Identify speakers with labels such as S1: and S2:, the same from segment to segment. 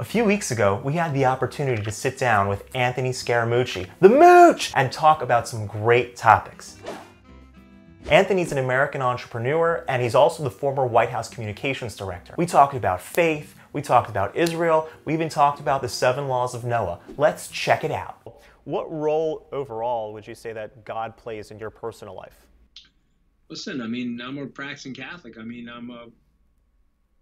S1: A few weeks ago, we had the opportunity to sit down with Anthony Scaramucci, the Mooch, and talk about some great topics. Anthony's an American entrepreneur, and he's also the former White House communications director. We talked about faith, we talked about Israel, we even talked about the seven laws of Noah. Let's check it out. What role overall would you say that God plays in your personal life?
S2: Listen, I mean, I'm a practicing Catholic. I mean, I'm a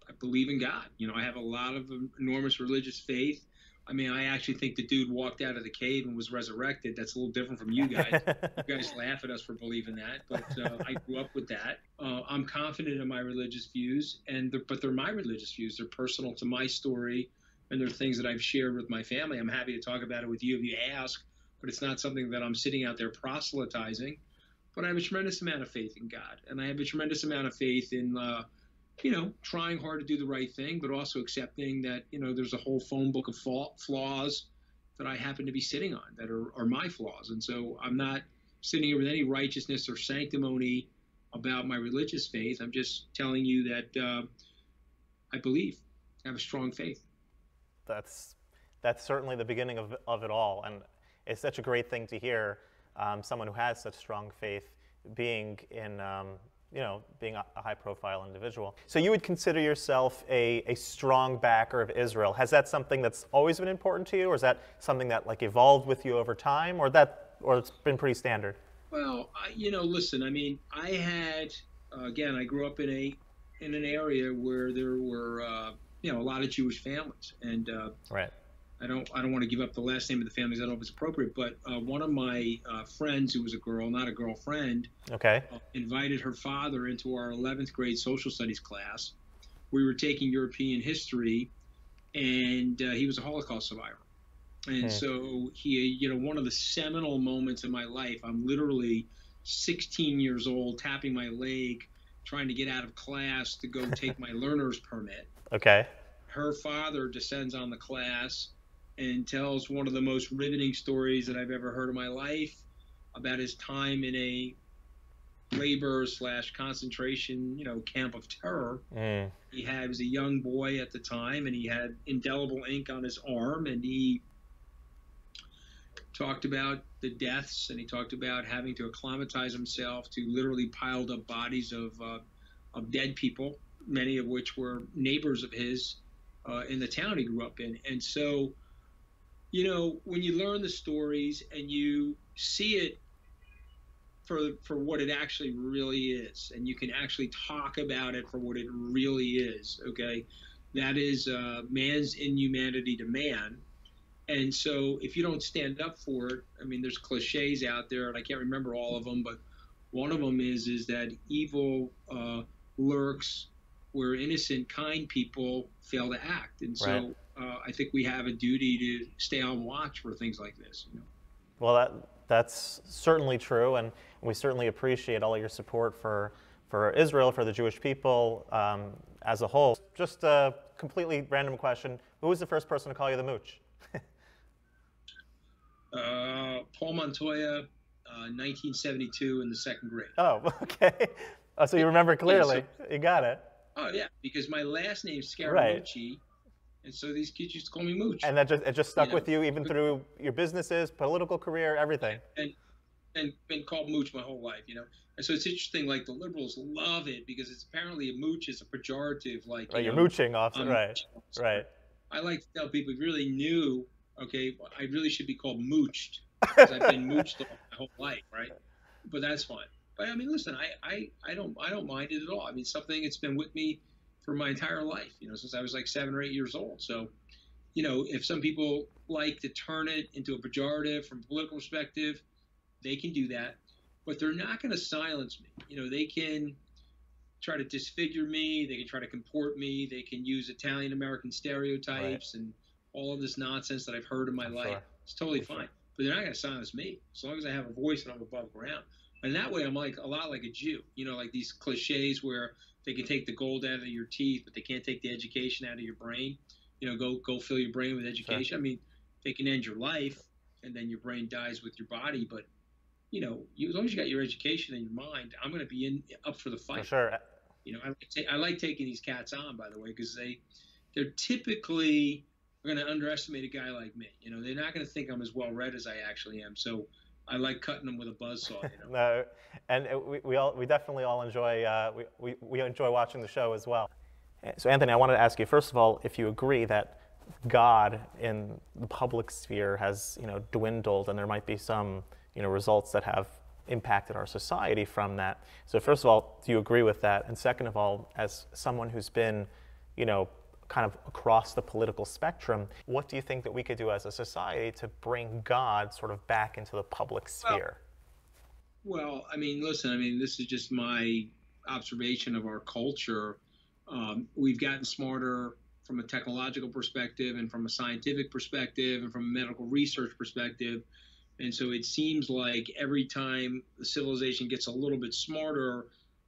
S2: I believe in God. You know, I have a lot of enormous religious faith. I mean, I actually think the dude walked out of the cave and was resurrected. That's a little different from you guys. you guys laugh at us for believing that, but uh, I grew up with that. Uh, I'm confident in my religious views, and they're, but they're my religious views. They're personal to my story, and they're things that I've shared with my family. I'm happy to talk about it with you if you ask, but it's not something that I'm sitting out there proselytizing. But I have a tremendous amount of faith in God, and I have a tremendous amount of faith in. Uh, you know, trying hard to do the right thing, but also accepting that, you know, there's a whole phone book of flaws that I happen to be sitting on that are, are my flaws. And so I'm not sitting here with any righteousness or sanctimony about my religious faith. I'm just telling you that uh, I believe, I have a strong faith.
S1: That's, that's certainly the beginning of, of it all. And it's such a great thing to hear um, someone who has such strong faith being in, um, you know, being a, high profile individual. So you would consider yourself a, a strong backer of Israel. Has that something that's always been important to you, or is that something that like evolved with you over time, or that, or it's been pretty standard?
S2: Well, I, you know, listen, I mean, I had, uh, again, I grew up in a, in an area where there were, uh, you know, a lot of Jewish families, and uh,
S1: right.
S2: I don't I don't want to give up the last name of the family. I don't know if it's appropriate, but uh, one of my uh, friends who was a girl, not a girlfriend,
S1: okay,
S2: uh, invited her father into our 11th grade social studies class. We were taking European history, and uh, he was a Holocaust survivor. And hmm. so he, you know, one of the seminal moments in my life. I'm literally 16 years old, tapping my leg, trying to get out of class to go take my learner's permit.
S1: Okay.
S2: Her father descends on the class and tells one of the most riveting stories that I've ever heard in my life about his time in a labor slash concentration, you know, camp of terror. Mm. He had was a young boy at the time, and he had indelible ink on his arm, and he talked about the deaths, and he talked about having to acclimatize himself to literally piled up bodies of uh, of dead people, many of which were neighbors of his uh, in the town he grew up in, and so you know, when you learn the stories and you see it for for what it actually really is, and you can actually talk about it for what it really is. Okay, that is uh, man's inhumanity to man. And so, if you don't stand up for it, I mean, there's cliches out there, and I can't remember all of them, but one of them is is that evil uh, lurks where innocent, kind people fail to act, and so. Right uh, I think we have a duty to stay on watch for things like this. You know?
S1: Well, that that's certainly true, and we certainly appreciate all your support for for Israel, for the Jewish people um, as a whole. Just a completely random question: Who was the first person to call you the Mooch?
S2: uh, Paul Montoya, uh, 1972, in the second grade.
S1: Oh, okay. Oh, so you remember clearly. Yeah, so, you got it.
S2: Oh yeah, because my last name Scaramucci. Right and so these kids used to call me Mooch.
S1: And that just it just stuck with you even through your businesses, political career, everything.
S2: And and been called Mooch my whole life, you know. And so it's interesting, like the liberals love it because it's apparently a mooch is a pejorative, like
S1: right,
S2: you
S1: are mooching off, um, right, right.
S2: I like to tell people, if you really knew, okay, I really should be called mooched because I've been mooched my whole life, right? But that's fine. But I mean, listen, I, I, I don't, I don't mind it at all. I mean, something that's been with me for my entire life, you know, since I was like seven or eight years old. So, you know, if some people like to turn it into a pejorative from a political perspective, they can do that. But they're not going to silence me. You know, they can try to disfigure me, they can try to comport me, they can use Italian American stereotypes right. and all of this nonsense that I've heard in my I'm life. Sure. It's totally I'm fine. Sure. But they're not going to silence me as long as I have a voice and I'm above ground. And that way, I'm like a lot like a Jew. You know, like these cliches where they can take the gold out of your teeth, but they can't take the education out of your brain. You know, go go fill your brain with education. I mean, they can end your life, and then your brain dies with your body. But you know, you, as long as you got your education and your mind, I'm going to be in up for the fight.
S1: For sure.
S2: You know, I, I like taking these cats on, by the way, because they they're typically going to underestimate a guy like me. You know, they're not going to think I'm as well read as I actually am. So I like cutting them with a buzzsaw. You know?
S1: no, and we, we all we definitely all enjoy uh, we, we, we enjoy watching the show as well. So Anthony, I wanted to ask you first of all if you agree that God in the public sphere has you know dwindled, and there might be some you know results that have impacted our society from that. So first of all, do you agree with that? And second of all, as someone who's been you know kind of across the political spectrum, what do you think that we could do as a society to bring God sort of back into the public sphere?
S2: Well, well I mean, listen, I mean, this is just my observation of our culture. Um, we've gotten smarter from a technological perspective and from a scientific perspective and from a medical research perspective. And so it seems like every time the civilization gets a little bit smarter,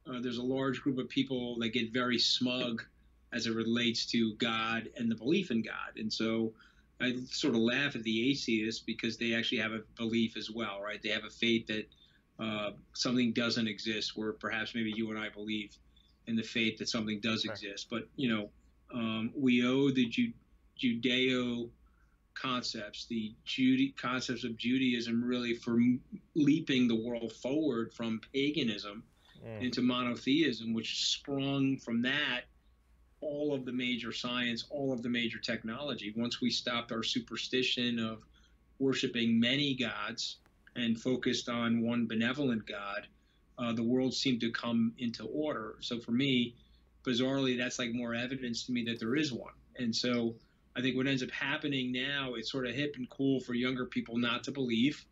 S2: uh, there's a large group of people that get very smug as it relates to God and the belief in God. And so I sort of laugh at the atheists because they actually have a belief as well, right? They have a faith that uh, something doesn't exist, where perhaps maybe you and I believe in the faith that something does exist. But, you know, um, we owe the Ju- Judeo concepts, the Jude- concepts of Judaism, really for m- leaping the world forward from paganism mm. into monotheism, which sprung from that all of the major science, all of the major technology. Once we stopped our superstition of worshiping many gods and focused on one benevolent God, uh, the world seemed to come into order. So for me, bizarrely, that's like more evidence to me that there is one. And so I think what ends up happening now, it's sort of hip and cool for younger people not to believe.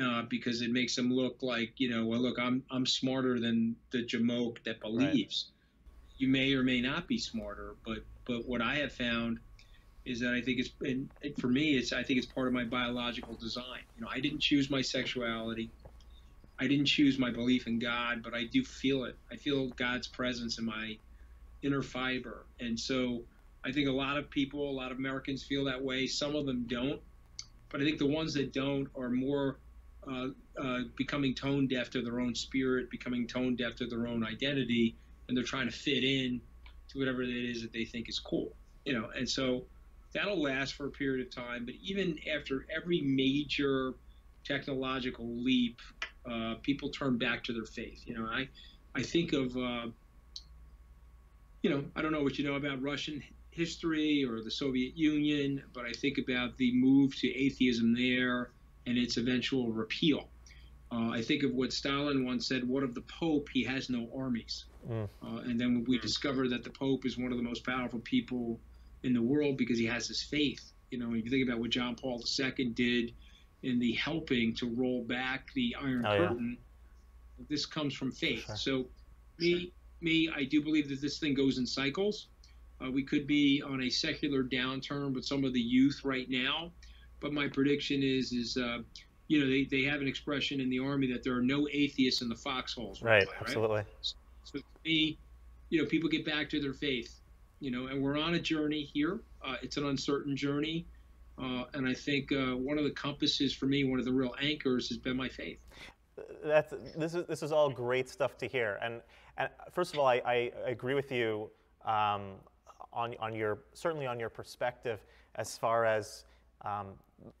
S2: Uh, because it makes them look like you know well look I'm I'm smarter than the jamoke that believes, you may or may not be smarter. But but what I have found is that I think it's and for me it's I think it's part of my biological design. You know, I didn't choose my sexuality. I didn't choose my belief in God, but I do feel it. I feel God's presence in my inner fiber. And so I think a lot of people, a lot of Americans feel that way. Some of them don't. But I think the ones that don't are more uh, uh, becoming tone deaf to their own spirit, becoming tone deaf to their own identity, and they're trying to fit in to whatever it is that they think is cool, you know. And so that'll last for a period of time. But even after every major technological leap, uh, people turn back to their faith. You know, I I think of uh, you know I don't know what you know about Russian history or the Soviet Union, but I think about the move to atheism there and its eventual repeal. Uh, I think of what Stalin once said: "What of the Pope? He has no armies." Mm. Uh, and then we mm. discover that the Pope is one of the most powerful people in the world because he has his faith. You know, if you think about what John Paul II did in the helping to roll back the Iron oh, Curtain, yeah. this comes from faith. Sure. So, me, sure. me, I do believe that this thing goes in cycles. Uh, we could be on a secular downturn with some of the youth right now, but my prediction is is uh, you know, they, they have an expression in the army that there are no atheists in the foxholes.
S1: Right, right? absolutely.
S2: So to me, you know, people get back to their faith, you know, and we're on a journey here. Uh, it's an uncertain journey. Uh, and I think uh, one of the compasses for me, one of the real anchors, has been my faith.
S1: That's, this, is, this is all great stuff to hear. And, and first of all, I, I agree with you um, on, on your, certainly on your perspective as far as um,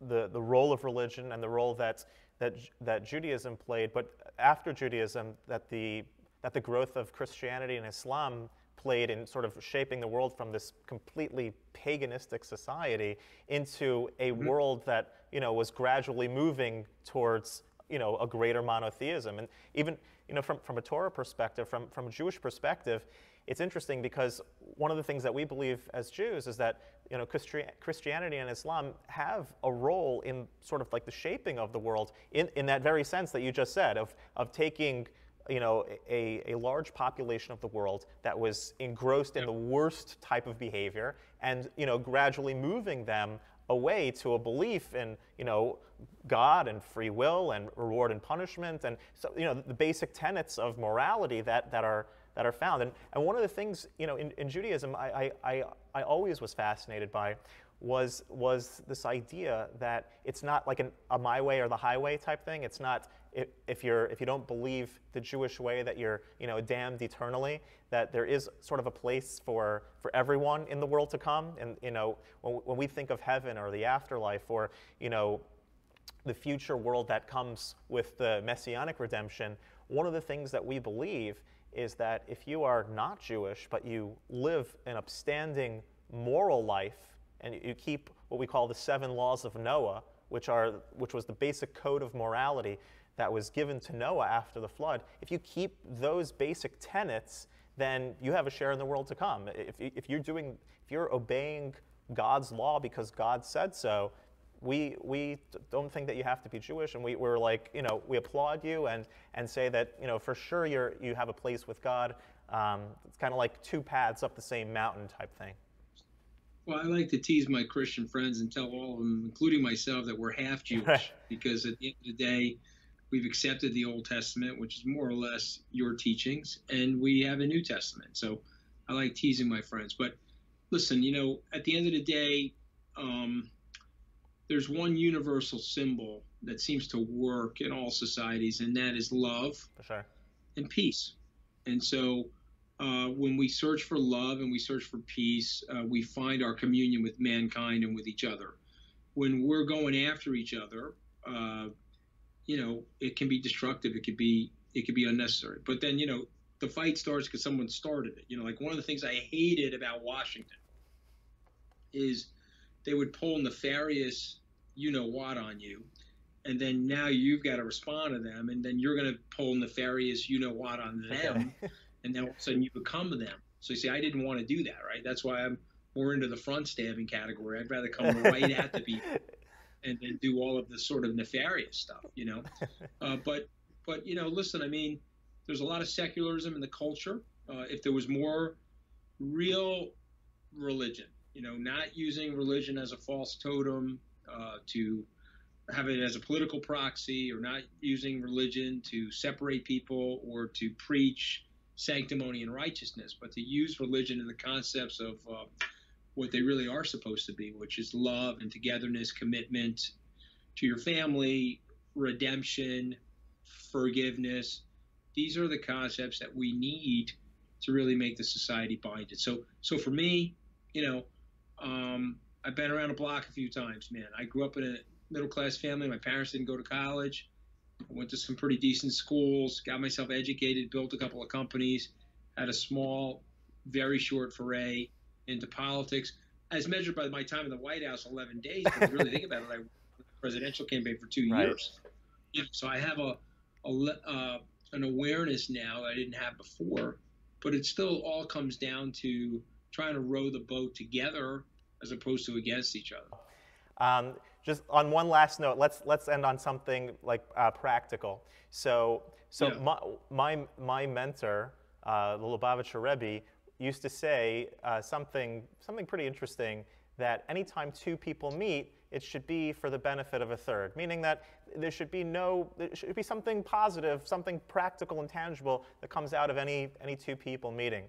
S1: the, the role of religion and the role that, that, that Judaism played, but after Judaism, that the, that the growth of Christianity and Islam played in sort of shaping the world from this completely paganistic society into a mm-hmm. world that you know was gradually moving towards you know a greater monotheism and even you know from, from a Torah perspective from, from a Jewish perspective it's interesting because one of the things that we believe as Jews is that you know Christianity and Islam have a role in sort of like the shaping of the world in, in that very sense that you just said of, of taking you know a, a large population of the world that was engrossed in the worst type of behavior and you know gradually moving them away to a belief in you know God and free will and reward and punishment and so you know the basic tenets of morality that that are that are found. And, and one of the things, you know, in, in Judaism, I, I, I, always was fascinated by was was this idea that it's not like an, a my way or the highway type thing. It's not if, if you're if you don't believe the Jewish way that you're you know damned eternally. That there is sort of a place for for everyone in the world to come. And you know when, when we think of heaven or the afterlife or you know the future world that comes with the messianic redemption, one of the things that we believe is that if you are not Jewish but you live an upstanding moral life and you keep what we call the seven laws of Noah, which, are, which was the basic code of morality that was given to Noah after the flood, if you keep those basic tenets, then you have a share in the world to come. If, if you're doing, if you're obeying God's law because God said so, we, we don't think that you have to be Jewish, and we, we're like, you know, we applaud you and, and say that, you know, for sure you're, you have a place with God. Um, it's kind of like two paths up the same mountain type thing.
S2: Well, I like to tease my Christian friends and tell all of them, including myself, that we're half Jewish because at the end of the day, we've accepted the Old Testament, which is more or less your teachings, and we have a New Testament. So I like teasing my friends. But listen, you know, at the end of the day, um, there's one universal symbol that seems to work in all societies, and that is love
S1: sure.
S2: and peace. And so uh, when we search for love and we search for peace, uh, we find our communion with mankind and with each other. When we're going after each other, uh, you know, it can be destructive. It could be it could be unnecessary. But then, you know, the fight starts because someone started it. You know, like one of the things I hated about Washington is they would pull nefarious, you know what, on you, and then now you've got to respond to them, and then you're going to pull nefarious, you know what, on them. Okay. and then all of a sudden you become them. So you see, I didn't want to do that, right? That's why I'm more into the front stabbing category. I'd rather come right at the people and then do all of this sort of nefarious stuff, you know. Uh, but but you know, listen, I mean, there's a lot of secularism in the culture. Uh, if there was more real religion, you know, not using religion as a false totem uh, to have it as a political proxy, or not using religion to separate people or to preach sanctimony and righteousness, but to use religion in the concepts of uh, what they really are supposed to be, which is love and togetherness, commitment to your family, redemption, forgiveness. These are the concepts that we need to really make the society binded. So, so for me, you know, um, I've been around the block a few times, man. I grew up in a middle class family. My parents didn't go to college. I went to some pretty decent schools, got myself educated, built a couple of companies, had a small, very short foray into politics, as measured by my time in the White House, 11 days. But really think about it, I was presidential campaign for two right. years. so I have a, a uh, an awareness now I didn't have before, but it still all comes down to trying to row the boat together as opposed to against each other.
S1: Um, just on one last note, let's let's end on something like uh, practical. So so yeah. my, my my mentor, uh, the Lubavitcher Rebbe, used to say uh, something something pretty interesting that anytime two people meet, it should be for the benefit of a third, meaning that there should be no there should be something positive, something practical and tangible that comes out of any any two people meeting.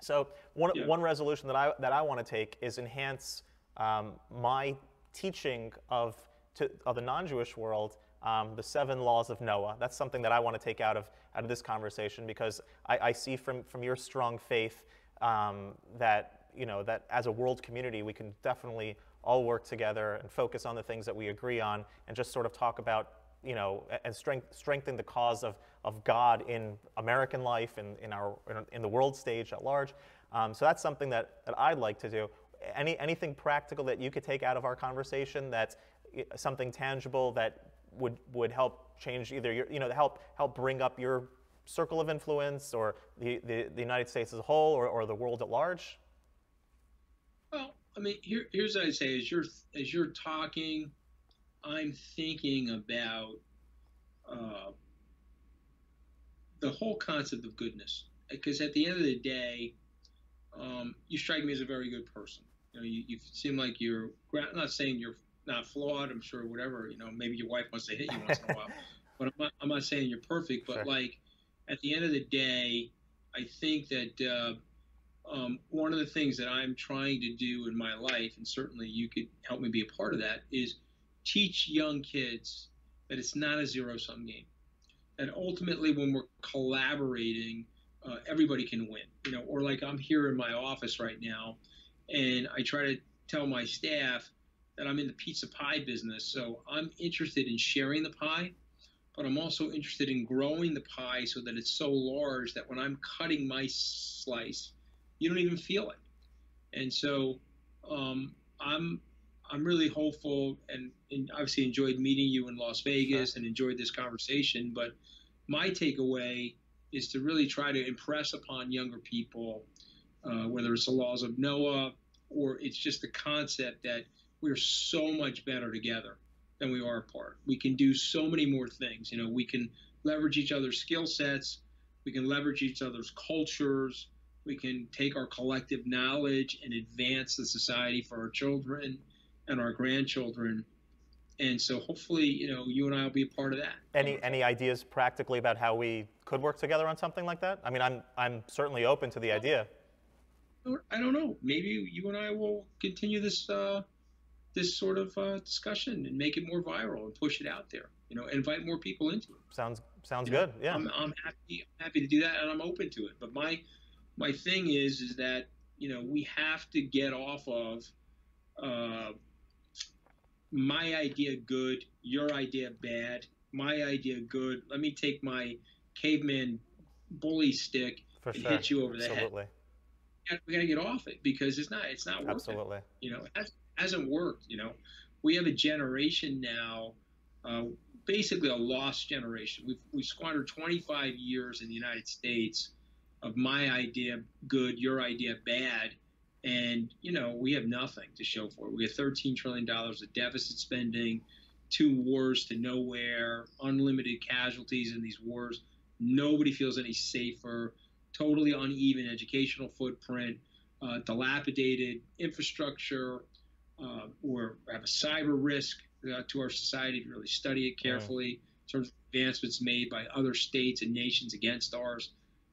S1: So one yeah. one resolution that I that I want to take is enhance um, my teaching of, to, of the non-Jewish world um, the seven laws of Noah. That's something that I want to take out of, out of this conversation because I, I see from, from your strong faith um, that, you know, that as a world community, we can definitely all work together and focus on the things that we agree on and just sort of talk about you know, and strength, strengthen the cause of, of God in American life and in, our, in the world stage at large. Um, so that's something that, that I'd like to do any, anything practical that you could take out of our conversation that's eh, something tangible that would, would help change either your, you know, help, help bring up your circle of influence or the, the, the United States as a whole or, or the world at large?
S2: Well, I mean, here, here's what I'd say as you're, as you're talking, I'm thinking about uh, the whole concept of goodness. Because at the end of the day, um, you strike me as a very good person. You know, you, you seem like you're I'm not saying you're not flawed. I'm sure whatever. You know, maybe your wife wants to hit you once in a while, but I'm not, I'm not saying you're perfect. But sure. like at the end of the day, I think that uh, um, one of the things that I'm trying to do in my life, and certainly you could help me be a part of that, is teach young kids that it's not a zero sum game. And ultimately, when we're collaborating, uh, everybody can win. You know, or like I'm here in my office right now, and I try to tell my staff that I'm in the pizza pie business. So I'm interested in sharing the pie, but I'm also interested in growing the pie so that it's so large that when I'm cutting my slice, you don't even feel it. And so um, I'm I'm really hopeful and, and, obviously enjoyed meeting you in Las Vegas and enjoyed this conversation. But my takeaway is to really try to impress upon younger people, uh, whether it's the laws of Noah or it's just the concept that we're so much better together than we are apart. We can do so many more things. You know, we can leverage each other's skill sets, we can leverage each other's cultures, we can take our collective knowledge and advance the society for our children and our grandchildren. And so hopefully, you know, you and I will be a part of that.
S1: Any any ideas practically about how we could work together on something like that? I mean, I'm I'm certainly open to the idea.
S2: I don't know. Maybe you and I will continue this uh, this sort of uh, discussion and make it more viral and push it out there. You know, invite more people into it.
S1: Sounds sounds you good. Know, yeah,
S2: I'm, I'm happy happy to do that, and I'm open to it. But my my thing is is that you know we have to get off of uh, my idea good, your idea bad, my idea good. Let me take my caveman bully stick
S1: For
S2: and
S1: sure.
S2: hit you over the
S1: Absolutely.
S2: head. We got to get off it because it's not it's not working.
S1: Absolutely.
S2: You know, it has, hasn't worked. You know, we have a generation now, uh, basically a lost generation. We've we squandered 25 years in the United States of my idea good, your idea bad, and you know we have nothing to show for it. We have 13 trillion dollars of deficit spending, two wars to nowhere, unlimited casualties in these wars. Nobody feels any safer. Totally uneven educational footprint, uh, dilapidated infrastructure, uh, or have a cyber risk uh, to our society if you really study it carefully in terms of advancements made by other states and nations against ours.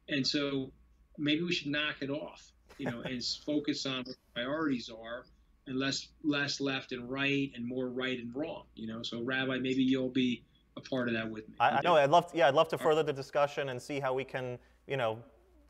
S2: And so maybe we should knock it off, you know, and focus on what priorities are and less less left and right and more right and wrong, you know. So Rabbi, maybe you'll be a part of that with me.
S1: I, I know. I'd love. To, yeah, I'd love to further the discussion and see how we can, you know,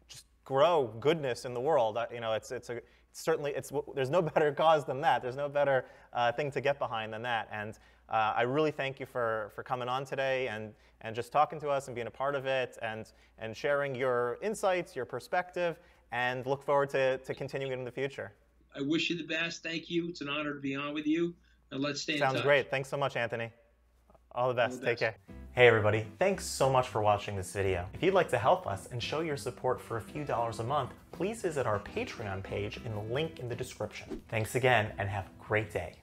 S1: just grow goodness in the world. You know, it's it's a it's certainly it's there's no better cause than that. There's no better uh, thing to get behind than that. And uh, I really thank you for for coming on today and and just talking to us and being a part of it and and sharing your insights, your perspective, and look forward to to continuing it in the future.
S2: I wish you the best. Thank you. It's an honor to be on with you. And let's stay
S1: Sounds
S2: in touch.
S1: great. Thanks so much, Anthony. All the best.
S2: All the
S1: Take
S2: best.
S1: care. Hey everybody, thanks so much for watching this video. If you'd like to help us and show your support for a few dollars a month, please visit our Patreon page in the link in the description. Thanks again and have a great day.